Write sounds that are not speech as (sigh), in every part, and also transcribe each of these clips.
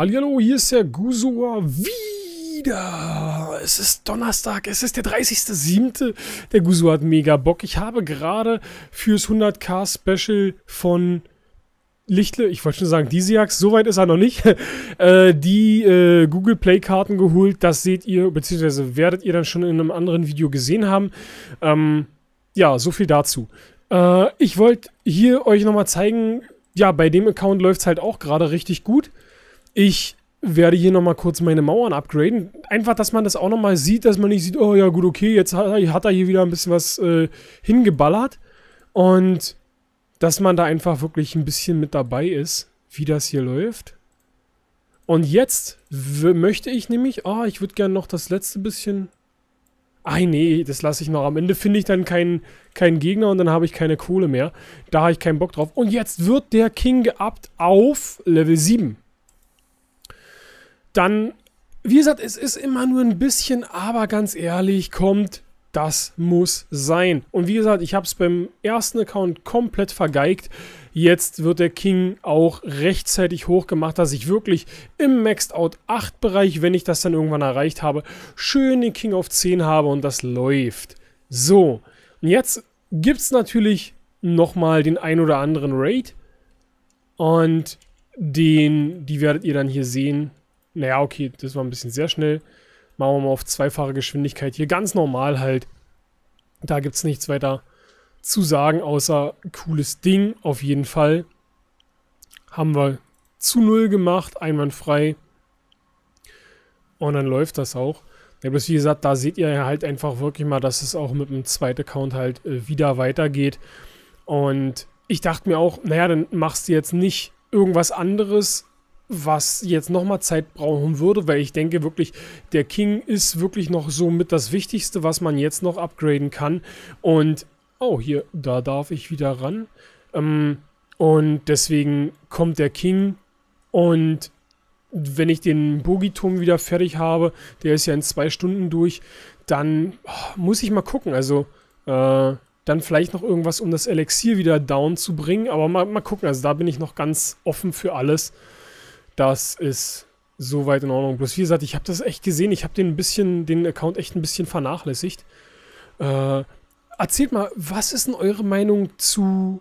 Hallo, hier ist der Gusua wieder. Es ist Donnerstag, es ist der 30.07. Der Gusu hat mega Bock. Ich habe gerade fürs 100k Special von Lichtle, ich wollte schon sagen Disiax, soweit ist er noch nicht, (laughs) äh, die äh, Google Play Karten geholt. Das seht ihr, beziehungsweise werdet ihr dann schon in einem anderen Video gesehen haben. Ähm, ja, so viel dazu. Äh, ich wollte hier euch nochmal zeigen, ja, bei dem Account läuft es halt auch gerade richtig gut. Ich werde hier nochmal kurz meine Mauern upgraden. Einfach, dass man das auch nochmal sieht, dass man nicht sieht, oh ja gut, okay, jetzt hat, hat er hier wieder ein bisschen was äh, hingeballert. Und dass man da einfach wirklich ein bisschen mit dabei ist, wie das hier läuft. Und jetzt möchte ich nämlich, oh, ich würde gerne noch das letzte bisschen... Ach nee, das lasse ich noch. Am Ende finde ich dann keinen, keinen Gegner und dann habe ich keine Kohle mehr. Da habe ich keinen Bock drauf. Und jetzt wird der King geabt auf Level 7 dann, wie gesagt, es ist immer nur ein bisschen, aber ganz ehrlich, kommt, das muss sein. Und wie gesagt, ich habe es beim ersten Account komplett vergeigt. Jetzt wird der King auch rechtzeitig hochgemacht, dass ich wirklich im Maxed Out 8 Bereich, wenn ich das dann irgendwann erreicht habe, schön den King auf 10 habe und das läuft. So, und jetzt gibt es natürlich nochmal den ein oder anderen Raid. Und den, die werdet ihr dann hier sehen. Naja, okay, das war ein bisschen sehr schnell. Machen wir mal auf zweifache Geschwindigkeit hier. Ganz normal halt. Da gibt es nichts weiter zu sagen, außer cooles Ding auf jeden Fall. Haben wir zu null gemacht, einwandfrei. Und dann läuft das auch. Ja, bloß wie gesagt, da seht ihr halt einfach wirklich mal, dass es auch mit dem zweiten Account halt äh, wieder weitergeht. Und ich dachte mir auch, naja, dann machst du jetzt nicht irgendwas anderes, was jetzt nochmal Zeit brauchen würde, weil ich denke wirklich, der King ist wirklich noch so mit das Wichtigste, was man jetzt noch upgraden kann. Und, oh, hier, da darf ich wieder ran. Ähm, und deswegen kommt der King und wenn ich den Bogiturm wieder fertig habe, der ist ja in zwei Stunden durch, dann oh, muss ich mal gucken. Also, äh, dann vielleicht noch irgendwas, um das Elixier wieder down zu bringen. Aber mal, mal gucken. Also da bin ich noch ganz offen für alles. Das ist soweit in Ordnung. Bloß wie gesagt, ich habe das echt gesehen. Ich habe den ein bisschen, den Account echt ein bisschen vernachlässigt. Äh, erzählt mal, was ist denn eure Meinung zu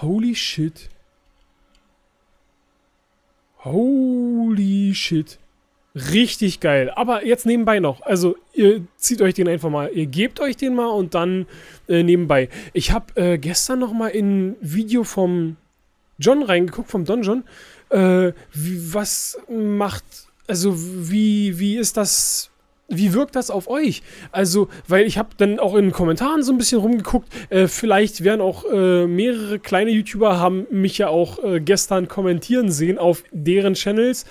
Holy shit. Holy shit. Richtig geil. Aber jetzt nebenbei noch. Also, ihr zieht euch den einfach mal. Ihr gebt euch den mal und dann äh, nebenbei. Ich habe äh, gestern noch mal in ein Video vom John reingeguckt, vom Don. Äh, was macht, also wie, wie ist das, wie wirkt das auf euch? Also, weil ich habe dann auch in den Kommentaren so ein bisschen rumgeguckt, äh, vielleicht werden auch äh, mehrere kleine YouTuber haben mich ja auch äh, gestern kommentieren sehen auf deren Channels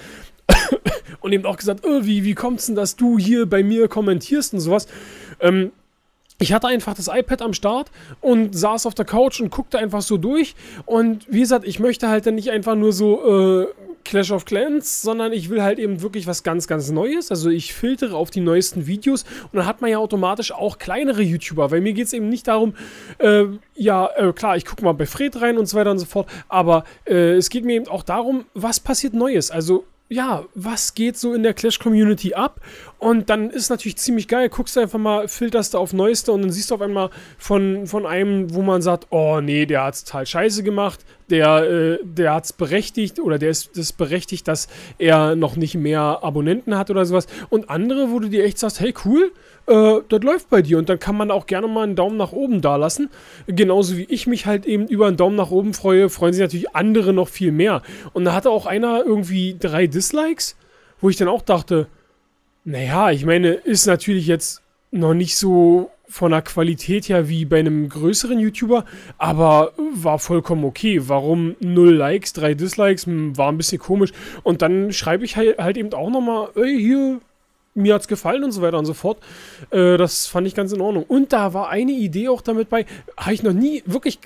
(coughs) und eben auch gesagt, oh, wie, wie es denn, dass du hier bei mir kommentierst und sowas. Ähm, ich hatte einfach das iPad am Start und saß auf der Couch und guckte einfach so durch. Und wie gesagt, ich möchte halt dann nicht einfach nur so äh, Clash of Clans, sondern ich will halt eben wirklich was ganz, ganz Neues. Also ich filtere auf die neuesten Videos und dann hat man ja automatisch auch kleinere YouTuber, weil mir geht es eben nicht darum, äh, ja, äh, klar, ich gucke mal bei Fred rein und so weiter und so fort, aber äh, es geht mir eben auch darum, was passiert Neues. Also ja, was geht so in der Clash-Community ab? Und dann ist natürlich ziemlich geil, guckst du einfach mal, filterst du auf Neueste und dann siehst du auf einmal von, von einem, wo man sagt, oh nee, der hat's total scheiße gemacht, der, äh, der hat's berechtigt oder der ist das berechtigt, dass er noch nicht mehr Abonnenten hat oder sowas. Und andere, wo du dir echt sagst, hey cool, äh, das läuft bei dir und dann kann man auch gerne mal einen Daumen nach oben da lassen. Genauso wie ich mich halt eben über einen Daumen nach oben freue, freuen sich natürlich andere noch viel mehr. Und da hatte auch einer irgendwie drei Dislikes, wo ich dann auch dachte, naja, ich meine, ist natürlich jetzt noch nicht so von der Qualität her wie bei einem größeren YouTuber, aber war vollkommen okay. Warum null Likes, drei Dislikes, hm, war ein bisschen komisch. Und dann schreibe ich halt, eben auch nochmal, ey, hier, mir hat's gefallen und so weiter und so fort. Äh, das fand ich ganz in Ordnung. Und da war eine Idee auch damit bei, habe ich noch nie, wirklich,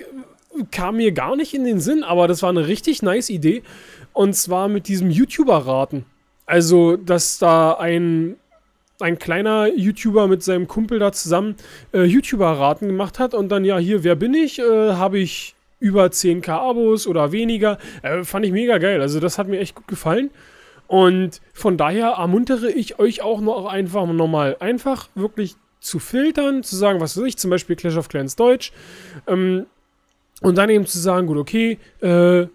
kam mir gar nicht in den Sinn, aber das war eine richtig nice Idee. Und zwar mit diesem YouTuber-Raten. Also, dass da ein, ein kleiner YouTuber mit seinem Kumpel da zusammen äh, YouTuber-Raten gemacht hat und dann, ja, hier, wer bin ich? Äh, habe ich über 10k Abos oder weniger. Äh, fand ich mega geil. Also das hat mir echt gut gefallen. Und von daher ermuntere ich euch auch noch einfach nochmal einfach wirklich zu filtern, zu sagen, was weiß ich, zum Beispiel Clash of Clans Deutsch. Ähm, und dann eben zu sagen, gut, okay, äh,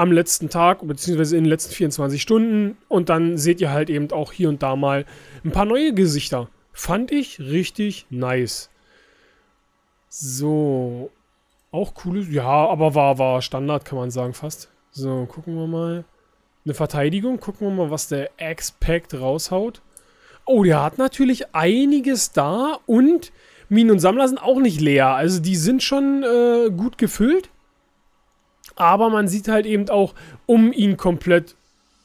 am letzten Tag, beziehungsweise in den letzten 24 Stunden. Und dann seht ihr halt eben auch hier und da mal ein paar neue Gesichter. Fand ich richtig nice. So. Auch cooles, ja, aber war, war Standard, kann man sagen, fast. So, gucken wir mal. Eine Verteidigung, gucken wir mal, was der Expect raushaut. Oh, der hat natürlich einiges da und Minen und Sammler sind auch nicht leer. Also die sind schon äh, gut gefüllt. Aber man sieht halt eben auch, um ihn komplett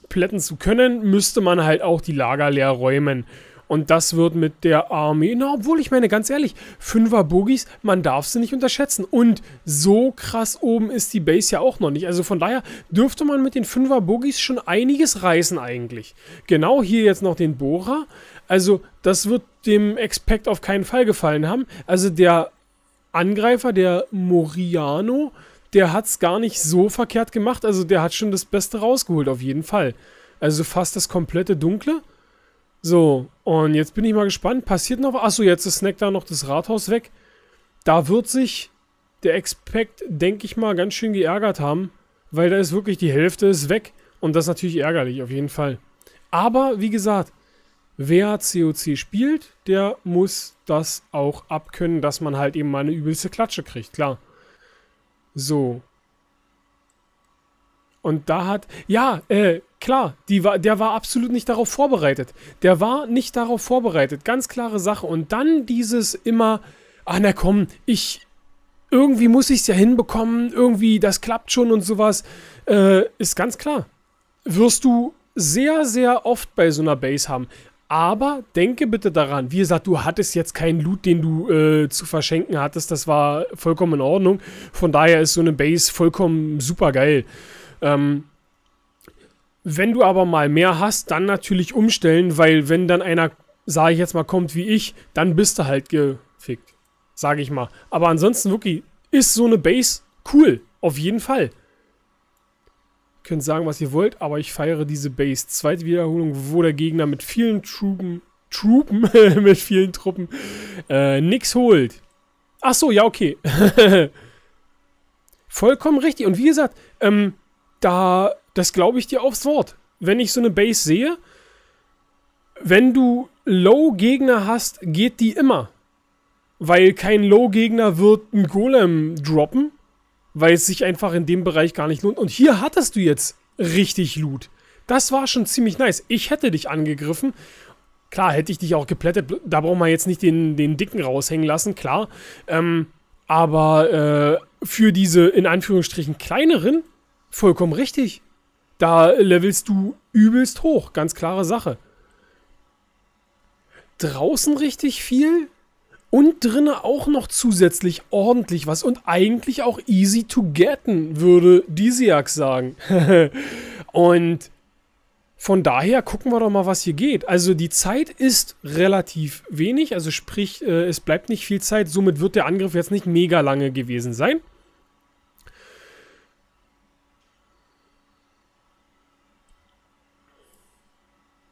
plätten zu können, müsste man halt auch die Lager leer räumen. Und das wird mit der Armee, na, obwohl ich meine, ganz ehrlich, 5er Boogies, man darf sie nicht unterschätzen. Und so krass oben ist die Base ja auch noch nicht. Also von daher dürfte man mit den 5er Boogies schon einiges reißen eigentlich. Genau hier jetzt noch den Bohrer. Also das wird dem Expect auf keinen Fall gefallen haben. Also der Angreifer, der Moriano, der hat es gar nicht so verkehrt gemacht. Also der hat schon das Beste rausgeholt, auf jeden Fall. Also fast das komplette Dunkle. So, und jetzt bin ich mal gespannt. Passiert noch was? Achso, jetzt ist Snack da noch das Rathaus weg. Da wird sich der Expect, denke ich mal, ganz schön geärgert haben. Weil da ist wirklich die Hälfte ist weg. Und das ist natürlich ärgerlich, auf jeden Fall. Aber, wie gesagt, wer COC spielt, der muss das auch abkönnen, dass man halt eben mal eine übelste Klatsche kriegt, klar. So. Und da hat, ja, äh, klar, die war, der war absolut nicht darauf vorbereitet. Der war nicht darauf vorbereitet. Ganz klare Sache. Und dann dieses immer, ah, na komm, ich, irgendwie muss ich es ja hinbekommen, irgendwie, das klappt schon und sowas, äh, ist ganz klar. Wirst du sehr, sehr oft bei so einer Base haben. Aber denke bitte daran, wie gesagt, du hattest jetzt keinen Loot, den du äh, zu verschenken hattest. Das war vollkommen in Ordnung. Von daher ist so eine Base vollkommen super geil. Ähm, wenn du aber mal mehr hast, dann natürlich umstellen, weil wenn dann einer, sage ich jetzt mal, kommt wie ich, dann bist du halt gefickt. Sage ich mal. Aber ansonsten wirklich ist so eine Base cool. Auf jeden Fall. Könnt sagen, was ihr wollt, aber ich feiere diese Base. Zweite Wiederholung, wo der Gegner mit vielen Truppen, Truppen, (laughs) mit vielen Truppen, äh, nix holt. Ach so, ja, okay. (laughs) Vollkommen richtig. Und wie gesagt, ähm, da das glaube ich dir aufs Wort. Wenn ich so eine Base sehe, wenn du Low-Gegner hast, geht die immer. Weil kein Low-Gegner wird einen Golem droppen, weil es sich einfach in dem Bereich gar nicht lohnt. Und hier hattest du jetzt richtig Loot. Das war schon ziemlich nice. Ich hätte dich angegriffen. Klar, hätte ich dich auch geplättet. Da braucht man jetzt nicht den, den Dicken raushängen lassen, klar. Ähm, aber äh, für diese in Anführungsstrichen kleineren, vollkommen richtig. Da levelst du übelst hoch, ganz klare Sache. Draußen richtig viel und drinnen auch noch zusätzlich ordentlich was und eigentlich auch easy to getten, würde Disiak sagen. (laughs) und von daher gucken wir doch mal, was hier geht. Also die Zeit ist relativ wenig, also sprich, äh, es bleibt nicht viel Zeit, somit wird der Angriff jetzt nicht mega lange gewesen sein.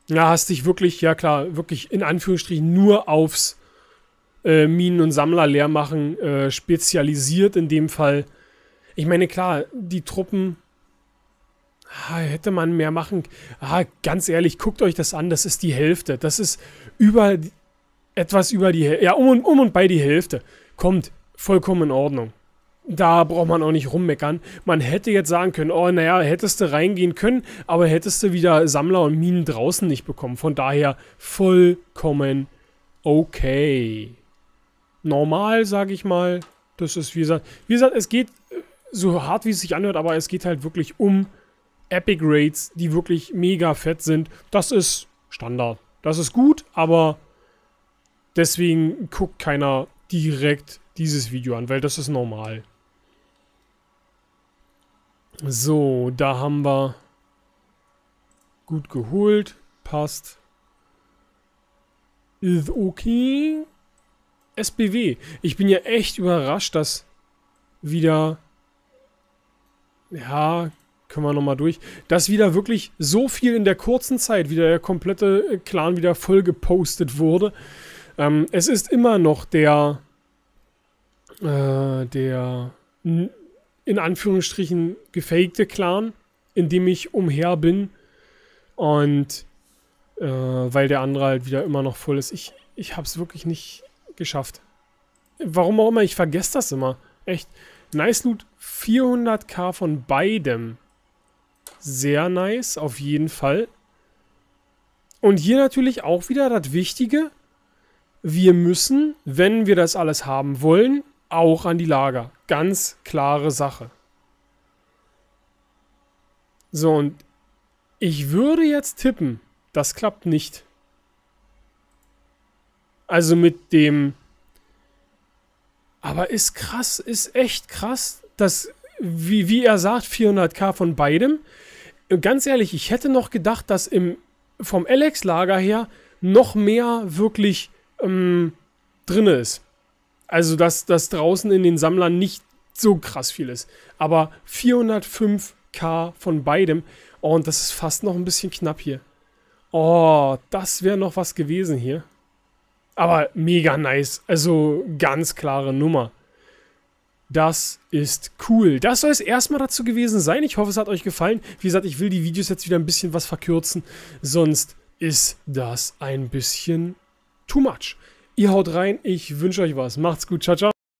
Ja, hast dich wirklich, ja klar, wirklich in Anführungsstrichen nur aufs äh, Minen- und Sammler-Leermachen äh, spezialisiert in dem Fall. Ich meine, klar, die Truppen ah, hätte man mehr machen. Ah, ganz ehrlich, guckt euch das an, das ist die Hälfte. Das ist über etwas über die Hälfte. Ja, um und, um und bei die Hälfte. Kommt, vollkommen in Ordnung da braucht man auch nicht rummeckern. Man hätte jetzt sagen können, oh, naja, hättest du reingehen können, aber hättest du wieder Sammler und Minen draußen nicht bekommen. Von daher vollkommen okay. Normal, sage ich mal. Das ist, wie gesagt, wie gesagt, es geht so hart, wie es sich anhört, aber es geht halt wirklich um Epic Rates, die wirklich mega fett sind. Das ist Standard. Das ist gut, aber deswegen guckt keiner direkt dieses Video an, weil das ist normal. So, da haben wir gut geholt. Passt. Ist okay. SBW. Ich bin ja echt überrascht, dass wieder ja, können wir nochmal durch, dass wieder wirklich so viel in der kurzen Zeit, wieder der komplette Clan wieder voll gepostet wurde. Ähm, es ist immer noch der, äh, der in Anführungsstrichen gefakte Clan, in dem ich umher bin. Und äh, weil der andere halt wieder immer noch voll ist. Ich, ich habe es wirklich nicht geschafft. Warum auch immer, ich vergesse das immer. Echt. Nice Loot, 400k von beidem. Sehr nice, auf jeden Fall. Und hier natürlich auch wieder das Wichtige. Wir müssen, wenn wir das alles haben wollen, auch an die Lager. Ganz klare Sache. So, und ich würde jetzt tippen, das klappt nicht. Also mit dem... Aber ist krass, ist echt krass, dass, wie, wie er sagt, 400k von beidem. Ganz ehrlich, ich hätte noch gedacht, dass im, vom Alex-Lager her noch mehr wirklich ähm, drin ist. Also, dass das draußen in den Sammlern nicht so krass viel ist. Aber 405k von beidem. Oh, und das ist fast noch ein bisschen knapp hier. Oh, das wäre noch was gewesen hier. Aber mega nice. Also ganz klare Nummer. Das ist cool. Das soll es erstmal dazu gewesen sein. Ich hoffe, es hat euch gefallen. Wie gesagt, ich will die Videos jetzt wieder ein bisschen was verkürzen. Sonst ist das ein bisschen too much. Ihr haut rein. Ich wünsche euch was. Macht's gut. Ciao, ciao.